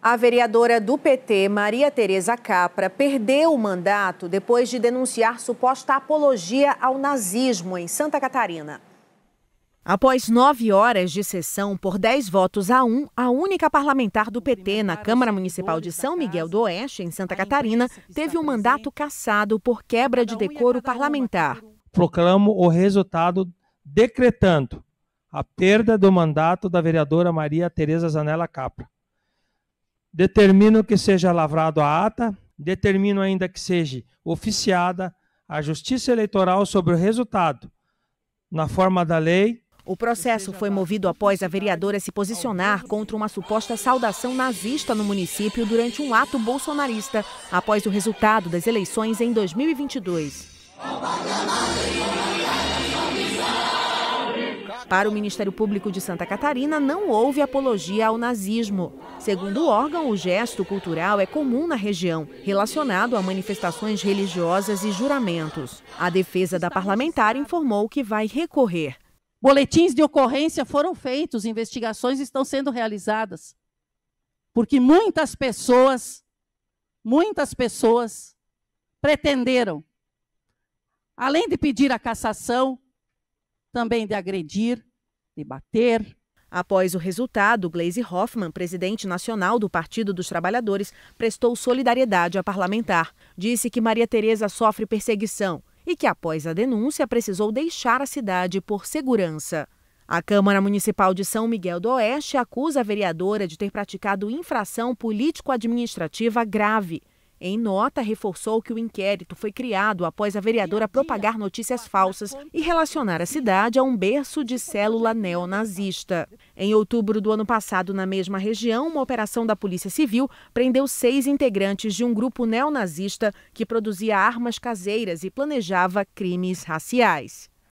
A vereadora do PT, Maria Tereza Capra, perdeu o mandato depois de denunciar suposta apologia ao nazismo em Santa Catarina. Após nove horas de sessão por dez votos a um, a única parlamentar do PT na Câmara Municipal de São Miguel do Oeste, em Santa Catarina, teve o mandato cassado por quebra de decoro parlamentar. Proclamo o resultado decretando a perda do mandato da vereadora Maria Tereza Zanella Capra Determino que seja lavrado a ata, determino ainda que seja oficiada a Justiça Eleitoral sobre o resultado, na forma da lei. O processo foi movido após a vereadora se posicionar contra uma suposta saudação nazista no município durante um ato bolsonarista, após o resultado das eleições em 2022. Para o Ministério Público de Santa Catarina, não houve apologia ao nazismo. Segundo o órgão, o gesto cultural é comum na região, relacionado a manifestações religiosas e juramentos. A defesa da parlamentar informou que vai recorrer. Boletins de ocorrência foram feitos, investigações estão sendo realizadas. Porque muitas pessoas, muitas pessoas pretenderam, além de pedir a cassação, também de agredir, de bater. Após o resultado, Gleisi Hoffmann, presidente nacional do Partido dos Trabalhadores, prestou solidariedade à parlamentar. Disse que Maria Tereza sofre perseguição e que, após a denúncia, precisou deixar a cidade por segurança. A Câmara Municipal de São Miguel do Oeste acusa a vereadora de ter praticado infração político-administrativa grave em nota, reforçou que o inquérito foi criado após a vereadora propagar notícias falsas e relacionar a cidade a um berço de célula neonazista. Em outubro do ano passado, na mesma região, uma operação da Polícia Civil prendeu seis integrantes de um grupo neonazista que produzia armas caseiras e planejava crimes raciais.